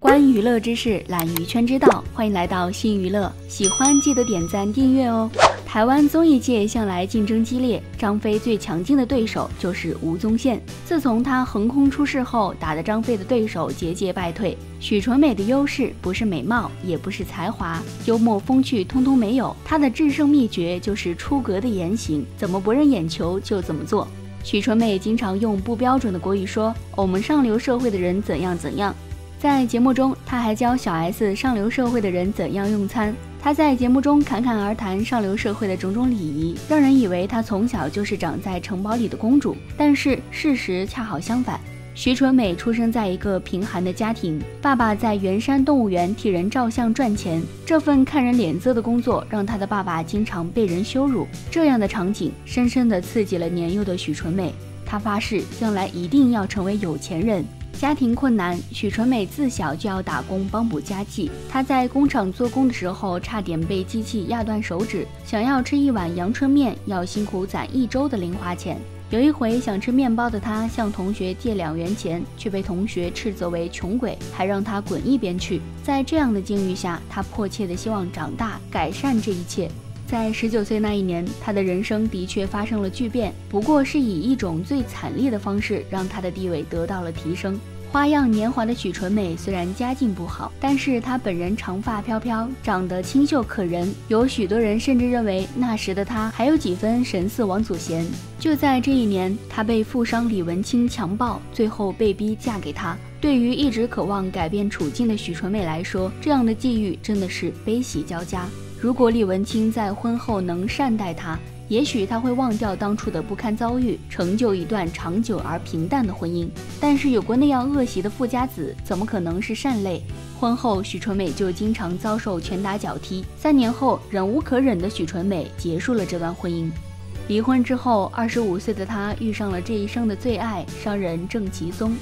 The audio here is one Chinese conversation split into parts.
观娱乐知识，揽娱圈之道，欢迎来到新娱乐。喜欢记得点赞订阅哦。台湾综艺界向来竞争激烈，张飞最强劲的对手就是吴宗宪。自从他横空出世后，打得张飞的对手节节败退。许纯美的优势不是美貌，也不是才华，幽默风趣通通没有。她的制胜秘诀就是出格的言行，怎么博人眼球就怎么做。许纯美经常用不标准的国语说我们上流社会的人怎样怎样。在节目中，他还教小 S 上流社会的人怎样用餐。他在节目中侃侃而谈上流社会的种种礼仪，让人以为他从小就是长在城堡里的公主。但是事实恰好相反，徐纯美出生在一个贫寒的家庭，爸爸在圆山动物园替人照相赚钱，这份看人脸色的工作让他的爸爸经常被人羞辱。这样的场景深深地刺激了年幼的许纯美，她发誓将来一定要成为有钱人。家庭困难，许纯美自小就要打工帮补家计。她在工厂做工的时候，差点被机器压断手指。想要吃一碗阳春面，要辛苦攒一周的零花钱。有一回想吃面包的她，向同学借两元钱，却被同学斥责为穷鬼，还让她滚一边去。在这样的境遇下，她迫切的希望长大，改善这一切。在十九岁那一年，他的人生的确发生了巨变，不过是以一种最惨烈的方式，让他的地位得到了提升。花样年华的许纯美虽然家境不好，但是她本人长发飘飘，长得清秀可人，有许多人甚至认为那时的她还有几分神似王祖贤。就在这一年，她被富商李文清强暴，最后被逼嫁给他。对于一直渴望改变处境的许纯美来说，这样的际遇真的是悲喜交加。如果李文清在婚后能善待她，也许她会忘掉当初的不堪遭遇，成就一段长久而平淡的婚姻。但是有过那样恶习的富家子，怎么可能是善类？婚后，许纯美就经常遭受拳打脚踢。三年后，忍无可忍的许纯美结束了这段婚姻。离婚之后，二十五岁的她遇上了这一生的最爱商人郑其松。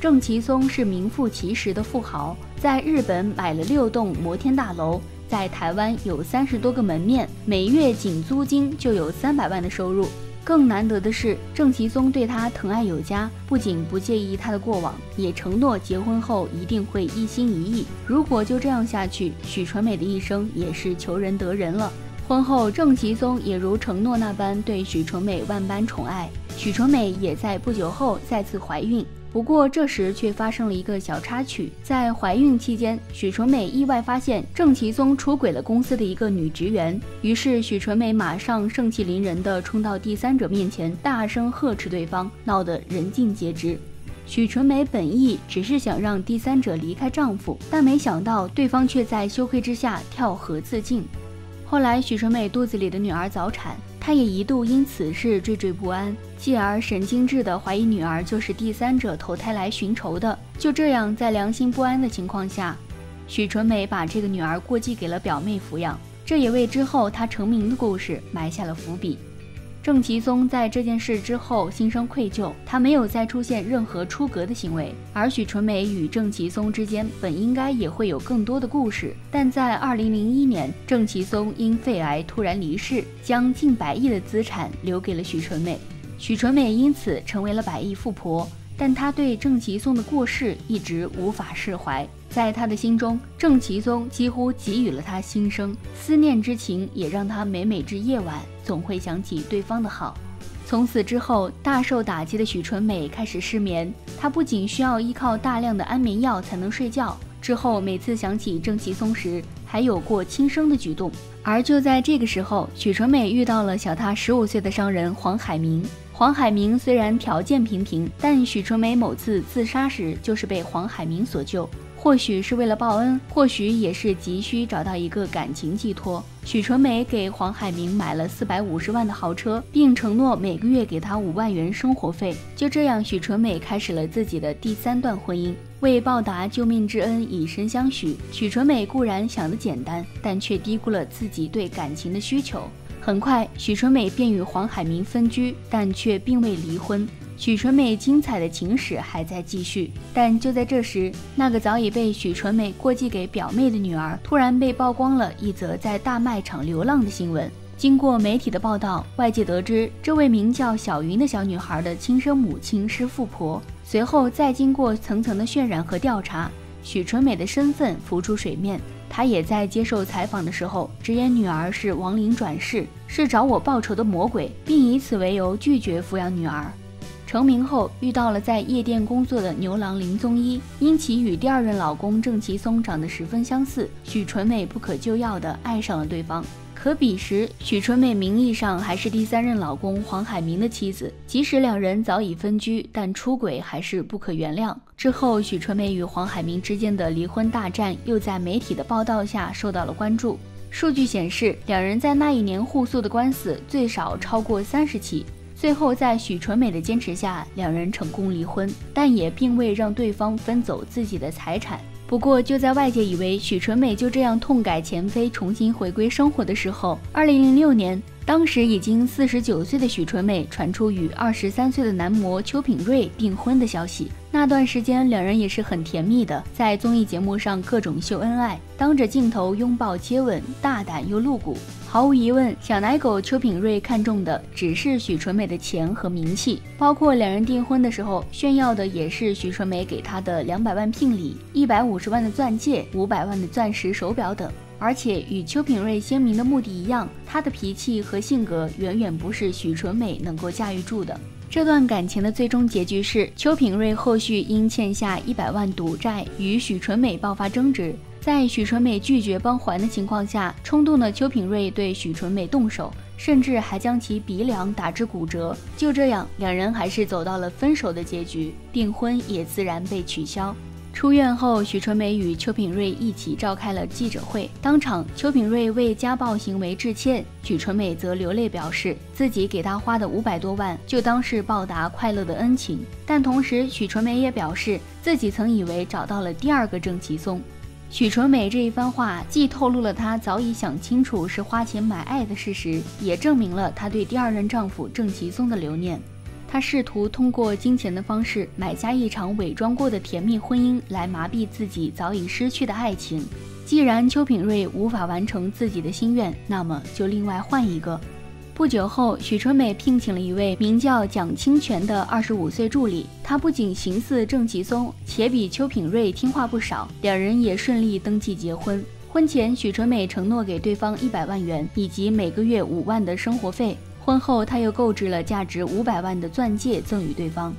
郑其松是名副其实的富豪，在日本买了六栋摩天大楼。在台湾有三十多个门面，每月仅租金就有三百万的收入。更难得的是，郑其松对他疼爱有加，不仅不介意他的过往，也承诺结婚后一定会一心一意。如果就这样下去，许纯美的一生也是求人得人了。婚后，郑其松也如承诺那般对许纯美万般宠爱，许纯美也在不久后再次怀孕。不过这时却发生了一个小插曲，在怀孕期间，许纯美意外发现郑其松出轨了公司的一个女职员，于是许纯美马上盛气凌人地冲到第三者面前，大声呵斥对方，闹得人尽皆知。许纯美本意只是想让第三者离开丈夫，但没想到对方却在羞愧之下跳河自尽。后来，许纯美肚子里的女儿早产。他也一度因此事惴惴不安，继而神经质地怀疑女儿就是第三者投胎来寻仇的。就这样，在良心不安的情况下，许纯美把这个女儿过继给了表妹抚养，这也为之后她成名的故事埋下了伏笔。郑其松在这件事之后心生愧疚，他没有再出现任何出格的行为。而许纯美与郑其松之间本应该也会有更多的故事，但在2001年，郑其松因肺癌突然离世，将近百亿的资产留给了许纯美，许纯美因此成为了百亿富婆。但他对郑其松的过世一直无法释怀。在他的心中，郑其松几乎给予了他心声，思念之情也让他每每至夜晚总会想起对方的好。从此之后，大受打击的许纯美开始失眠，她不仅需要依靠大量的安眠药才能睡觉，之后每次想起郑其松时，还有过轻生的举动。而就在这个时候，许纯美遇到了小她十五岁的商人黄海明。黄海明虽然条件平平，但许纯美某次自杀时就是被黄海明所救。或许是为了报恩，或许也是急需找到一个感情寄托。许纯美给黄海明买了四百五十万的豪车，并承诺每个月给他五万元生活费。就这样，许纯美开始了自己的第三段婚姻。为报答救命之恩，以身相许。许纯美固然想得简单，但却低估了自己对感情的需求。很快，许纯美便与黄海明分居，但却并未离婚。许纯美精彩的情史还在继续，但就在这时，那个早已被许纯美过继给表妹的女儿，突然被曝光了一则在大卖场流浪的新闻。经过媒体的报道，外界得知这位名叫小云的小女孩的亲生母亲是富婆。随后再经过层层的渲染和调查，许纯美的身份浮出水面。她也在接受采访的时候直言，女儿是亡灵转世，是找我报仇的魔鬼，并以此为由拒绝抚养女儿。成名后遇到了在夜店工作的牛郎林宗一，因其与第二任老公郑其松长得十分相似，许纯美不可救药地爱上了对方。可彼时，许纯美名义上还是第三任老公黄海明的妻子。即使两人早已分居，但出轨还是不可原谅。之后，许纯美与黄海明之间的离婚大战又在媒体的报道下受到了关注。数据显示，两人在那一年互诉的官司最少超过三十起。最后，在许纯美的坚持下，两人成功离婚，但也并未让对方分走自己的财产。不过，就在外界以为许纯美就这样痛改前非、重新回归生活的时候，二零零六年，当时已经四十九岁的许纯美传出与二十三岁的男模邱品瑞订婚的消息。那段时间，两人也是很甜蜜的，在综艺节目上各种秀恩爱，当着镜头拥抱接吻，大胆又露骨。毫无疑问，小奶狗邱品瑞看中的只是许纯美的钱和名气，包括两人订婚的时候炫耀的也是许纯美给他的两百万聘礼、一百五十万的钻戒、五百万的钻石手表等。而且与邱品瑞鲜明的目的一样，他的脾气和性格远远不是许纯美能够驾驭住的。这段感情的最终结局是，邱品瑞后续因欠下一百万赌债，与许纯美爆发争执。在许纯美拒绝帮还的情况下，冲动的邱品瑞对许纯美动手，甚至还将其鼻梁打至骨折。就这样，两人还是走到了分手的结局，订婚也自然被取消。出院后，许纯美与邱品瑞一起召开了记者会。当场，邱品瑞为家暴行为致歉，许纯美则流泪表示，自己给他花的五百多万，就当是报答快乐的恩情。但同时，许纯美也表示，自己曾以为找到了第二个郑其松。许纯美这一番话，既透露了她早已想清楚是花钱买爱的事实，也证明了她对第二任丈夫郑其松的留念。他试图通过金钱的方式买下一场伪装过的甜蜜婚姻，来麻痹自己早已失去的爱情。既然邱品瑞无法完成自己的心愿，那么就另外换一个。不久后，许纯美聘请了一位名叫蒋清泉的二十五岁助理，他不仅形似郑其松，且比邱品瑞听话不少。两人也顺利登记结婚。婚前，许纯美承诺给对方一百万元以及每个月五万的生活费。婚后，他又购置了价值五百万的钻戒赠与对方，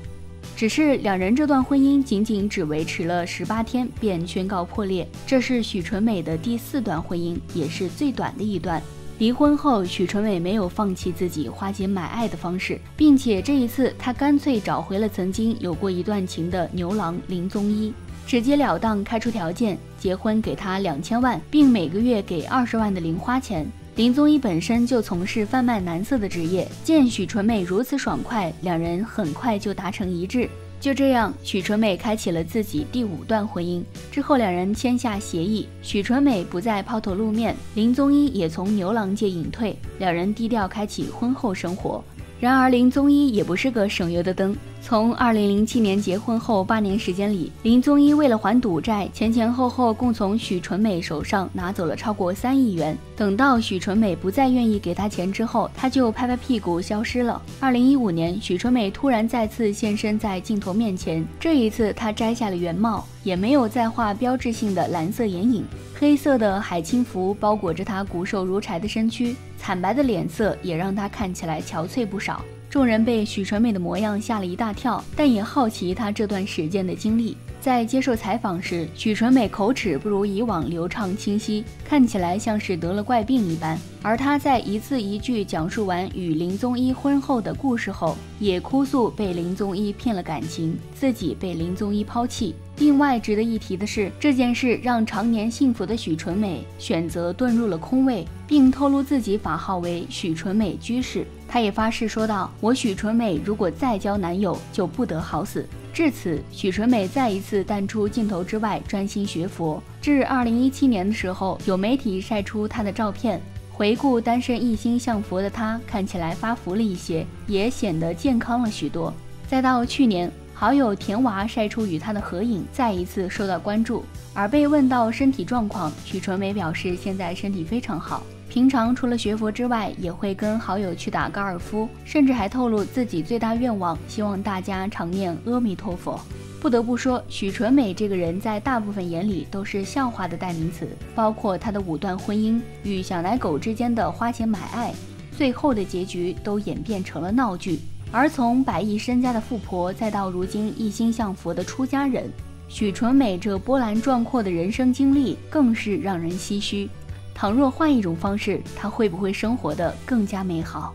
只是两人这段婚姻仅仅只维持了十八天便宣告破裂。这是许纯美的第四段婚姻，也是最短的一段。离婚后，许纯美没有放弃自己花钱买爱的方式，并且这一次她干脆找回了曾经有过一段情的牛郎林宗一，直截了当开出条件，结婚给他两千万，并每个月给二十万的零花钱。林宗一本身就从事贩卖男色的职业，见许纯美如此爽快，两人很快就达成一致。就这样，许纯美开启了自己第五段婚姻。之后，两人签下协议，许纯美不再抛头露面，林宗一也从牛郎界隐退，两人低调开启婚后生活。然而，林宗一也不是个省油的灯。从二零零七年结婚后八年时间里，林宗一为了还赌债，前前后后共从许纯美手上拿走了超过三亿元。等到许纯美不再愿意给他钱之后，他就拍拍屁股消失了。二零一五年，许纯美突然再次现身在镜头面前，这一次她摘下了原帽，也没有再画标志性的蓝色眼影，黑色的海青服包裹着她骨瘦如柴的身躯，惨白的脸色也让她看起来憔悴不少。众人被许纯美的模样吓了一大跳，但也好奇她这段时间的经历。在接受采访时，许纯美口齿不如以往流畅清晰，看起来像是得了怪病一般。而她在一字一句讲述完与林宗一婚后的故事后，也哭诉被林宗一骗了感情，自己被林宗一抛弃。另外值得一提的是，这件事让常年幸福的许纯美选择遁入了空位，并透露自己法号为许纯美居士。她也发誓说道：“我许纯美如果再交男友，就不得好死。”至此，许纯美再一次淡出镜头之外，专心学佛。至二零一七年的时候，有媒体晒出她的照片，回顾单身一心向佛的她，看起来发福了一些，也显得健康了许多。再到去年。好友田娃晒出与她的合影，再一次受到关注。而被问到身体状况，许纯美表示现在身体非常好，平常除了学佛之外，也会跟好友去打高尔夫，甚至还透露自己最大愿望，希望大家常念阿弥陀佛。不得不说，许纯美这个人在大部分眼里都是笑话的代名词，包括她的五段婚姻与小奶狗之间的花钱买爱，最后的结局都演变成了闹剧。而从百亿身家的富婆，再到如今一心向佛的出家人，许纯美这波澜壮阔的人生经历更是让人唏嘘。倘若换一种方式，她会不会生活的更加美好？